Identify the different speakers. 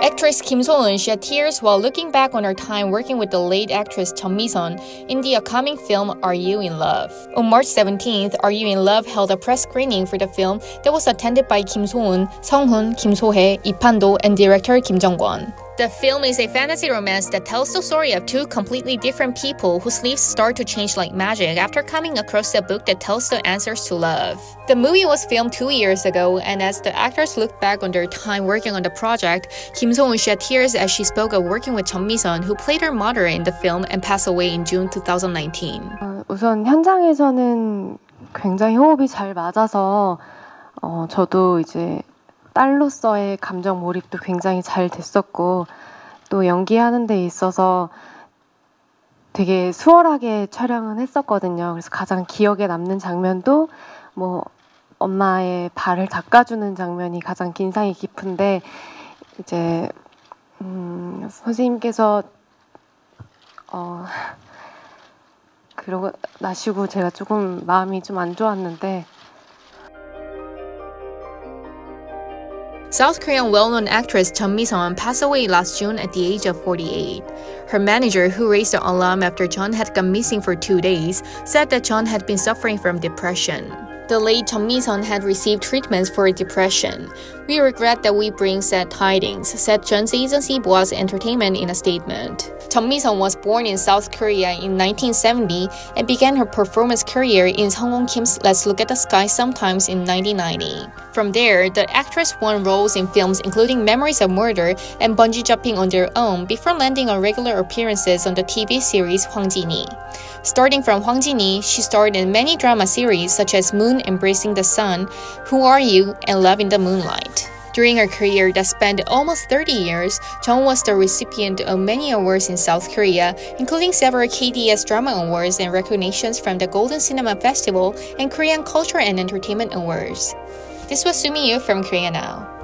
Speaker 1: Actress Kim So-eun shed tears while looking back on her time working with the late actress Jeon Mi-sun in the upcoming film Are You in Love? On March 17th, Are You in Love held a press screening for the film that was attended by Kim So-eun, Sung-hoon, Kim So-hye, Lee Pan-do, and director Kim Jung-kwon. The film is a fantasy romance that tells the story of two completely different people whose lives start to change like magic after coming across a book that tells the answers to love. The movie was filmed two years ago, and as the actors looked back on their time working on the project, Kim So-eun shed tears as she spoke of working with Jeon Mi-sun, who played her mother in the film and passed away in June 2019.
Speaker 2: Uh, 우선 현장에서는 굉장히 호흡이 잘 맞아서 어, 저도 이제 딸로서의 감정 몰입도 굉장히 잘 됐었고 또 연기하는 데 있어서 되게 수월하게 촬영은 했었거든요. 그래서 가장 기억에 남는 장면도 뭐 엄마의 발을 닦아주는 장면이 가장 인상이 깊은데 이제 음, 선생님께서 어 그러고 나시고 제가 조금 마음이 좀 안 좋았는데
Speaker 1: South Korean well-known actress Jeon Mi-sun passed away last June at the age of 48. Her manager, who raised the alarm after Jeon had gone missing for two days, said that Jeon had been suffering from depression. The late Jeon Mi-sun had received treatments for depression. We regret that we bring sad tidings, said Jeon's agency Boaz Entertainment in a statement. Mi-sun was born in South Korea in 1970 and began her performance career in Sung Kim's Let's Look at the Sky Sometimes in 1990. From there, the actress won roles in films including Memories of Murder and Bungee Jumping of Their Own before landing on regular appearances on the TV series Hwang Ji-ni. Starting from Hwang Ji-ni, she starred in many drama series such as Moon Embracing the Sun, Who Are You, and Love in the Moonlight. During her career that spanned almost 30 years, Jeon was the recipient of many awards in South Korea, including several KBS Drama Awards and recognitions from the Golden Cinema Festival and Korean Culture and Entertainment Awards. This was Sumi Yu from Korea Now.